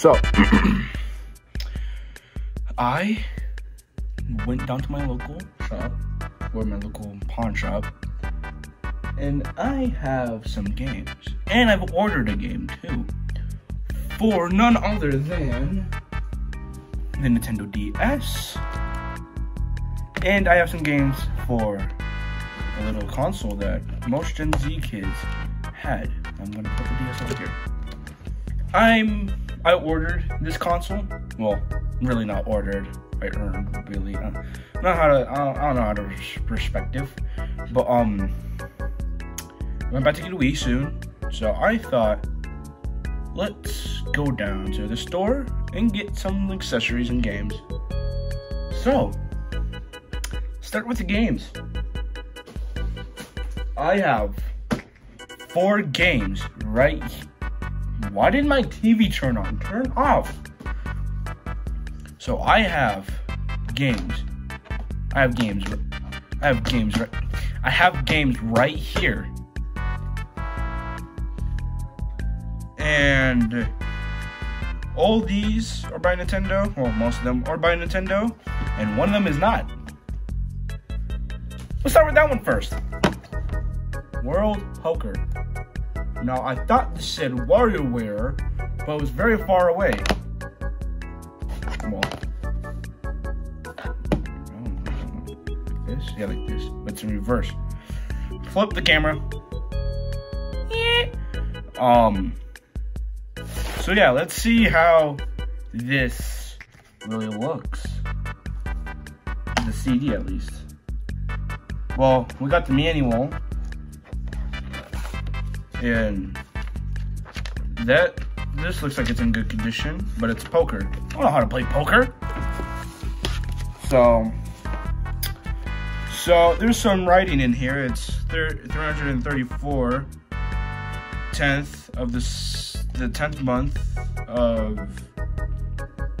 So, I went down to my local shop, or my local pawn shop, and I have some games. And I've ordered a game too. For none other than the Nintendo DS. And I have some games for a little console that most Gen Z kids had. I'm gonna put the DS over here. I'm I ordered this console. Well, really not ordered. I earned really. Uh, not how to. I don't, I don't know how to perspective, but um, I'm about to get a Wii soon, so I thought let's go down to the store and get some accessories and games. So, start with the games. I have four games right Why did my TV turn on? Turn off. So I have games. I have games. I have games right. I have games right here. And all these are by Nintendo. Well, most of them are by Nintendo, and one of them is not. Let's start with that one first. World Poker. Now, I thought this said WarioWare, but it was very far away. Well, like this? Yeah, like this, but it's in reverse. Flip the camera. Um, so yeah, let's see how this really looks. The CD at least. Well, we got the manual. And that, this looks like it's in good condition, but it's poker. I don't know how to play poker. So, so there's some writing in here. It's 334 10th of this, the 10th month of,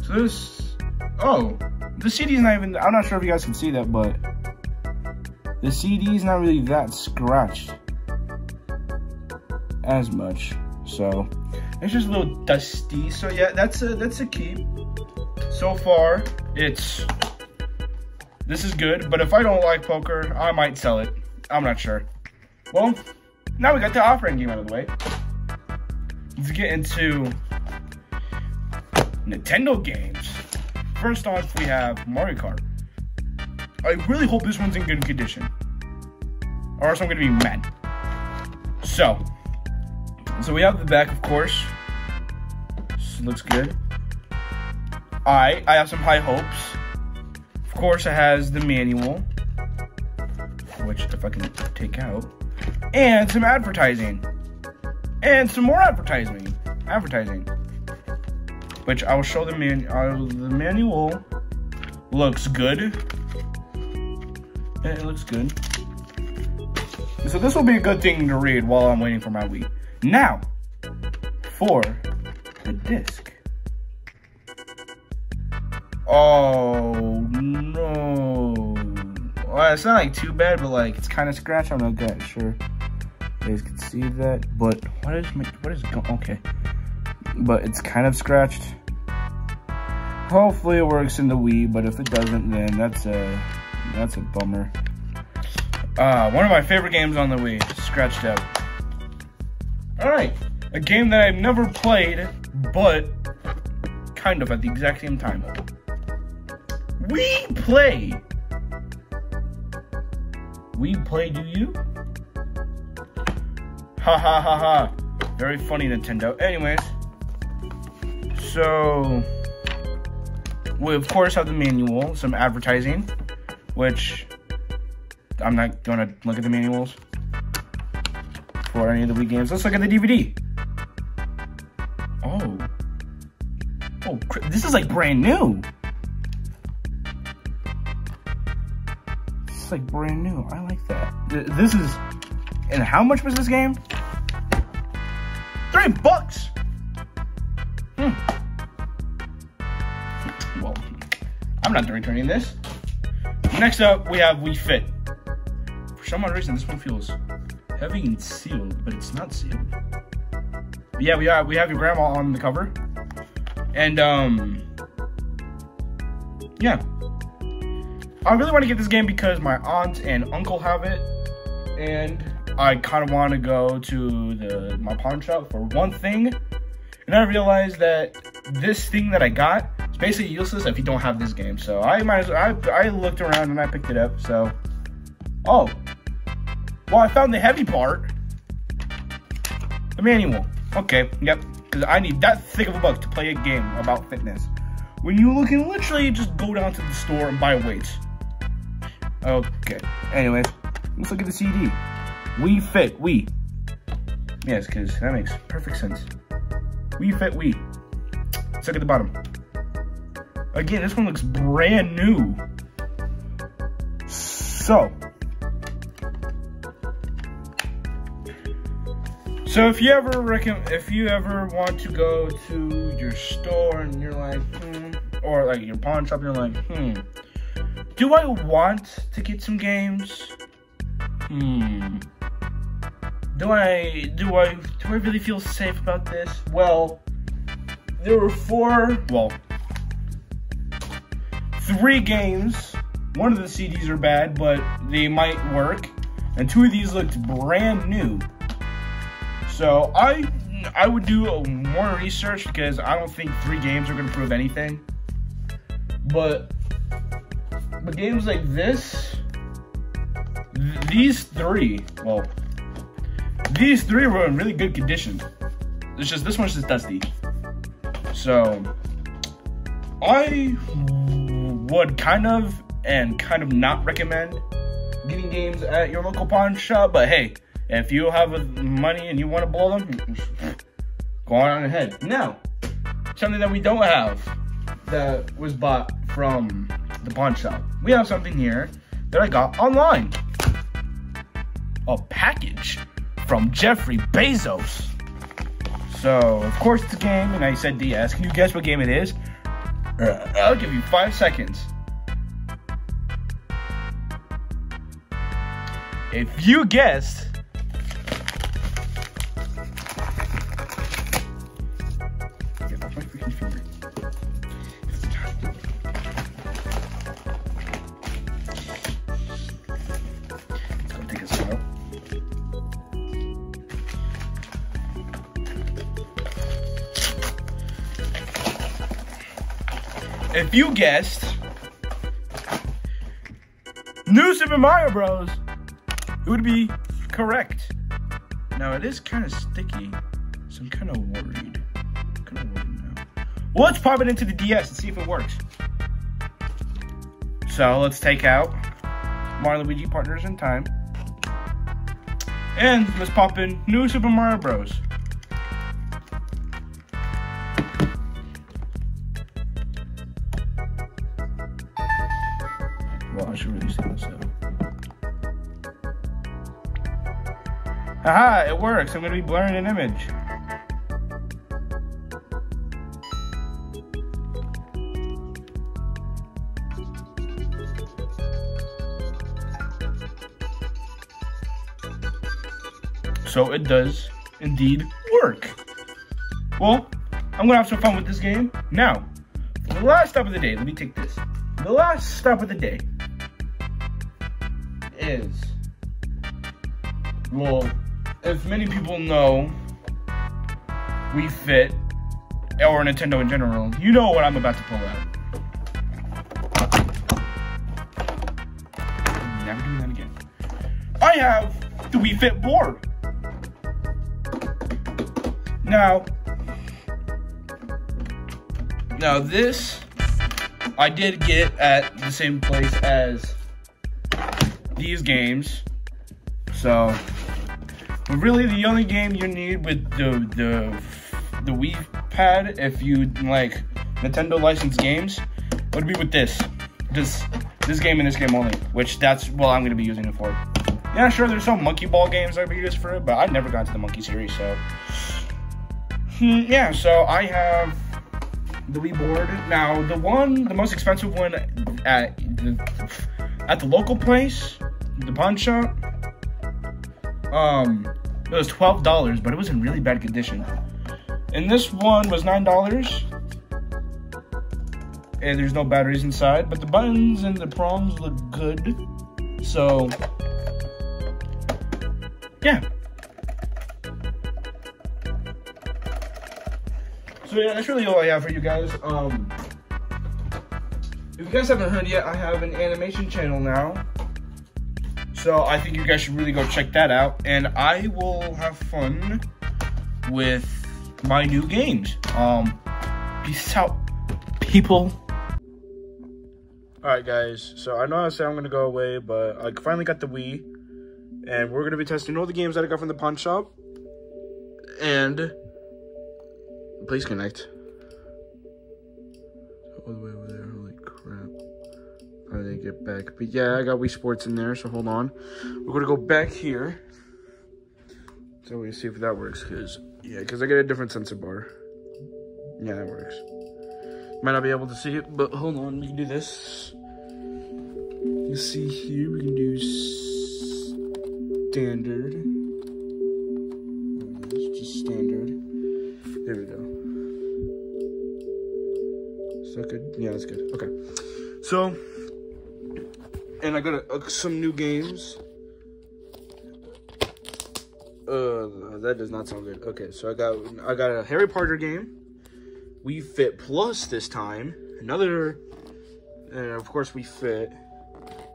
so this, oh, the CD is not even, I'm not sure if you guys can see that, but the CD is not really that scratched as much. So it's just a little dusty. So yeah, that's a that's a keep. So far, it's this is good, but if I don't like poker, I might sell it. I'm not sure. Well, now we got the offering game out of the way. Let's get into Nintendo games. First off, we have Mario Kart. I really hope this one's in good condition. Or else I'm gonna be mad. So, so we have the back, of course. This looks good. I I have some high hopes. Of course, it has the manual, which if I can take out, and some advertising, and some more advertising, advertising. Which I will show the man. Uh, the manual looks good. It looks good. So this will be a good thing to read while I'm waiting for my Wii. Now, for the disc. Oh, no. Well, it's not like too bad, but like it's kind of scratched. I'm not good. Sure, you guys can see that. But what is my, what is going? Okay, but it's kind of scratched. Hopefully it works in the Wii, but if it doesn't, then that's a that's a bummer. Uh, one of my favorite games on the Wii, scratched out. Alright, a game that I've never played, but kind of at the exact same time. We play! We play, do you? Ha ha ha ha. Very funny, Nintendo. Anyways, so we of course have the manual, some advertising, which I'm not gonna look at the manuals for any of the Wii games. Let's look at the DVD. Oh. Oh, this is like brand new. It's like brand new. I like that. This is, and how much was this game? Three bucks. Hmm. Well, I'm not returning this. Next up, we have Wii Fit. For some odd reason, this one feels heavy and sealed, but it's not sealed. But yeah, we have we have your grandma on the cover. And um, yeah, I really want to get this game because my aunt and uncle have it, and I kind of want to go to the my pawn shop for one thing. And I realized that this thing that I got is basically useless if you don't have this game. So I might as well, I, I looked around and I picked it up. So, oh, well, I found the heavy part. The manual. Okay, yep. Because I need that thick of a book to play a game about fitness. When you can literally just go down to the store and buy weights. Okay. Anyways, let's look at the CD. We Fit We. Yes, because that makes perfect sense. We Fit We. Let's look at the bottom. Again, this one looks brand new. So. So if you ever reckon, if you ever want to go to your store and you're like, hmm, or like your pawn shop, you're like, hmm, do I want to get some games? Hmm. Do I do I do I really feel safe about this? Well, there were four, well, three games. One of the CDs are bad, but they might work. And two of these looked brand new. So I I would do more research because I don't think three games are going to prove anything. But but games like this, th these three, well, these three were in really good condition. It's just this one's just dusty. So I would kind of and kind of not recommend getting games at your local pawn shop, but hey, if you have money and you want to blow them, go on ahead. Now, something that we don't have that was bought from the pawn shop. We have something here that I got online. A package from Jeffrey Bezos. So, of course, it's a game, and I said DS. Can you guess what game it is? Uh, I'll give you five seconds. If you guessed, if you guessed New Super Mario Bros, it would be correct. Now it is kind of sticky, so I'm kind of worried. Kind of worried now. Well, let's pop it into the DS and see if it works. So let's take out Mario Luigi Partners in Time. And let's pop in New Super Mario Bros. Aha, it works. I'm going to be blurring an image. So it does indeed work. Well, I'm gonna have some fun with this game. Now, the last step of the day, let me take this. The last step of the day is, well, if many people know Wii Fit, or Nintendo in general, you know what I'm about to pull out. Never doing that again. I have the Wii Fit board. Now, now this I did get at the same place as these games. So, really the only game you need with the the the Wii pad if you like Nintendo licensed games would be with this. This this game and this game only, which that's what I'm gonna be using it for. Yeah, sure, there's some monkey ball games I'd be used for it, but I've never got to the monkey series, so hmm, yeah, so I have the Wii board. Now, the one, the most expensive one at the, at the local place the pawn shop. Um, it was twelve dollars, but it was in really bad condition. And this one was nine dollars. and there's no batteries inside, but the buttons and the prongs look good. So, yeah. So yeah, that's really all I have for you guys. Um, if you guys haven't heard yet, I have an animation channel now. So I think you guys should really go check that out. And I will have fun with my new games. Um, peace out, people. Alright guys, so I know I said I'm going to go away, but I finally got the Wii. And we're going to be testing all the games that I got from the pawn shop. And... Please connect. All the way get back. But yeah, I got Wii Sports in there, so hold on. We're going to go back here. So we see if that works, because... Yeah, because I get a different sensor bar. Yeah, that works. Might not be able to see it, but hold on, we can do this. You see here, we can do standard. It's just standard. There we go. Is that good? Yeah, that's good. Okay. So, and I got a, uh, some new games. Uh, that does not sound good. Okay, so I got I got a Harry Potter game. Wii Fit Plus this time. Another, and of course Wii Fit.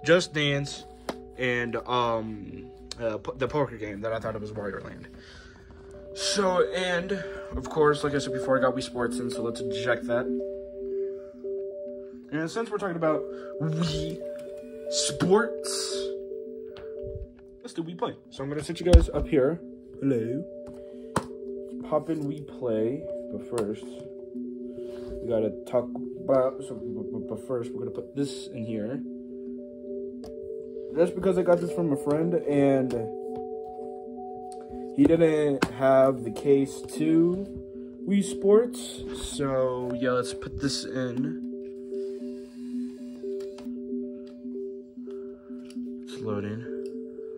Just Dance, and um, uh, the poker game that I thought it was Wario Land. So, and of course, like I said before, I got Wii Sports in, so let's eject that. And since we're talking about Wii Sports, let's do Wii Play. So I'm gonna sit you guys up here. Hello. Pop in Wii Play, but first, we gotta talk about, so, but first, we're gonna put this in here. Just because I got this from a friend and he didn't have the case to Wii Sports. So yeah, let's put this in. Loading.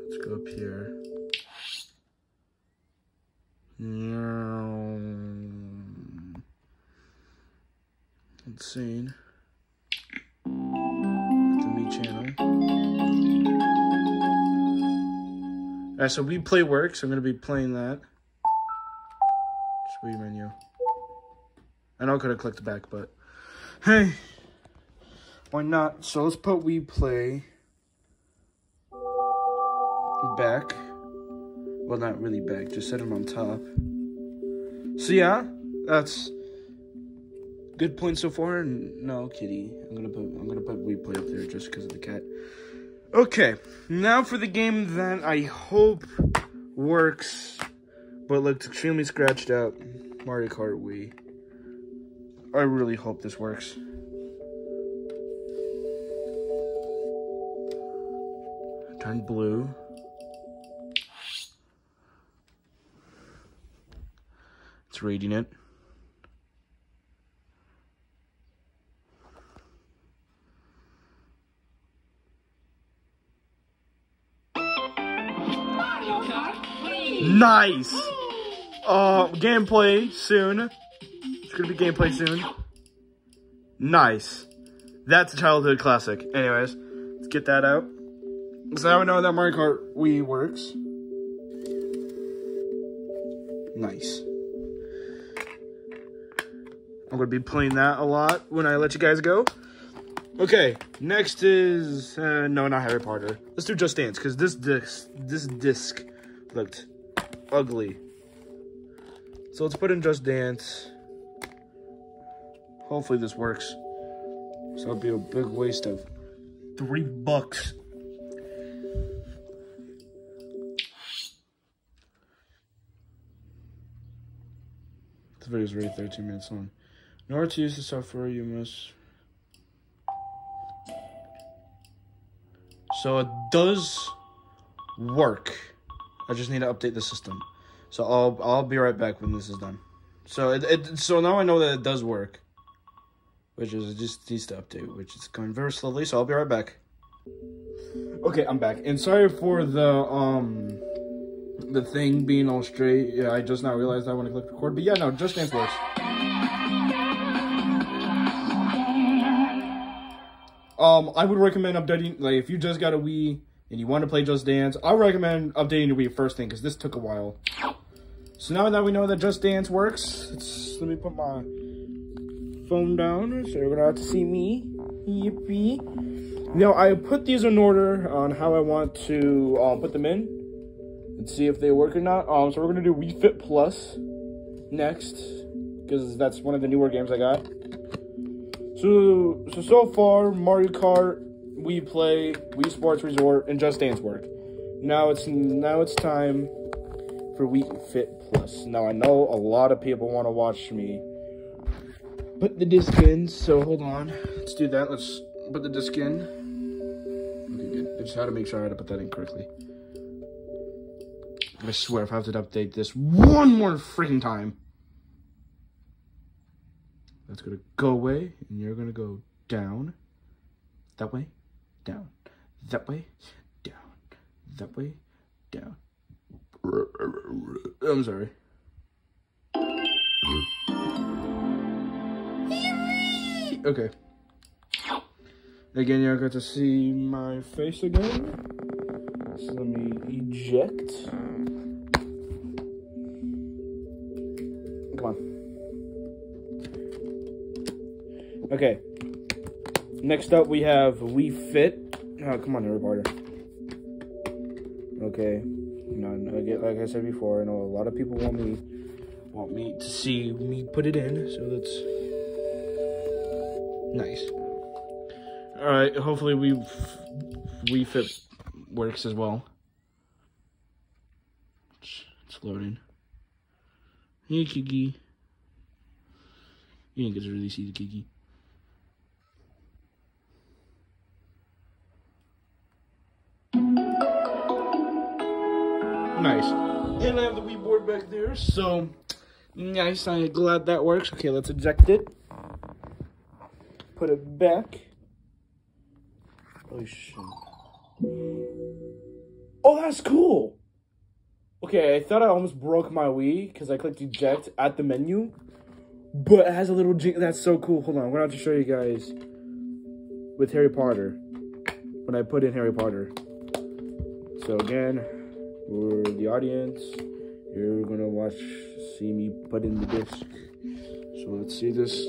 Let's go up here. Insane. The Mii channel. Alright, so Wii Play works. I'm gonna be playing that. Wii menu. I know I could have clicked back, but hey, why not? So let's put Wii Play back. Well, not really back, just set it on top. So yeah, that's good point so far. No, kitty. I'm gonna put I'm gonna put Wii Play up there just because of the cat. Okay, now for the game that I hope works, but looks extremely scratched out. Mario Kart Wii. I really hope this works. Turn blue. Reading it. Nice. Uh, gameplay soon. It's gonna be gameplay soon. Nice. That's a childhood classic. Anyways, let's get that out. So now we know that Mario Kart Wii works. Nice. I'm gonna be playing that a lot when I let you guys go. Okay, next is uh, no, not Harry Potter. Let's do Just Dance because this disc, this disc looked ugly. So let's put in Just Dance. Hopefully this works. So it'll be a big waste of three bucks. This video is already 13 minutes long. In order to use the software, you must... So it does work. I just need to update the system. So I'll I'll be right back when this is done. So it, it so now I know that it does work. Which is just needs to update, which is going very slowly, so I'll be right back. Okay, I'm back. And sorry for the um the thing being all straight. Yeah, I just now realized that when I clicked record. But yeah, no, Just Dance works. Um, I would recommend updating. Like, if you just got a Wii and you want to play Just Dance, I recommend updating your Wii first thing because this took a while. So now that we know that Just Dance works, let me put my phone down so you're gonna have to see me. Yippee! Now I put these in order on how I want to um, put them in and see if they work or not. Um, so we're gonna do Wii Fit Plus next because that's one of the newer games I got. So so so far Mario Kart, Wii Play, Wii Sports Resort, and Just Dance work. Now it's now it's time for Wii Fit Plus. Now I know a lot of people want to watch me put the disc in, so hold on. Let's do that. Let's put the disc in. Okay, good. I just had to make sure I had to put that in correctly. I swear if I have to update this one more freaking time. That's gonna go away, and you're gonna go down, that way, down, that way, down, that way, down. I'm sorry. Okay. Again, you're going to see my face again. So let me eject. Come on. Okay. Next up, we have Wii Fit. Oh, come on, Harry Potter. Okay. No, like I said before, I know a lot of people want me want me to see me put it in, so that's nice. All right, hopefully we Wii Fit works as well. It's loading. Hey, Kiki. You didn't get to really see the Kiki. Nice. And I have the Wii board back there, so nice. I'm glad that works. Okay, let's eject it. Put it back. Oh shit. Oh, that's cool. Okay, I thought I almost broke my Wii because I clicked eject at the menu. But it has a little jing. That's so cool. Hold on, I'm gonna have to show you guys with Harry Potter when I put in Harry Potter. So again, for the audience, you're gonna watch, see me put in the disc. So let's see this.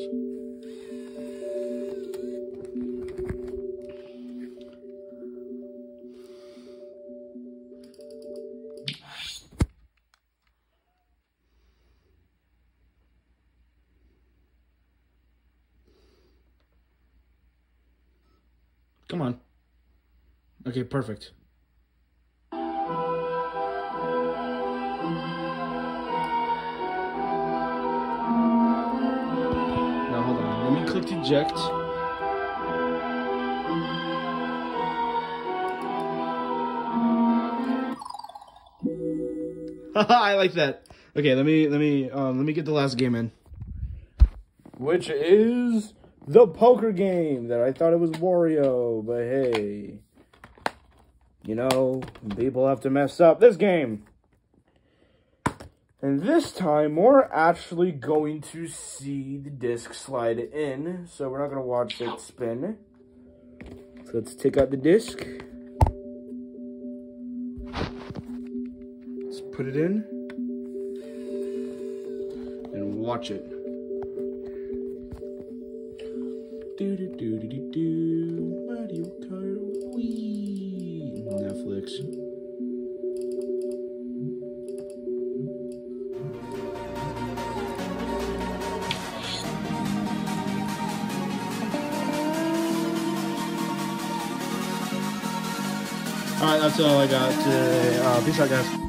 Come on. Okay, perfect. Eject. I like that. Okay, let me let me um let me get the last game in. Which is the poker game that I thought it was Wario, but hey. You know, people have to mess up this game. And this time, we're actually going to see the disc slide in. So we're not going to watch it spin. So let's take out the disc. Let's put it in. And watch it. Do do do do do do. Mario Kart Wii. Netflix. All I got today. Uh, peace out, guys.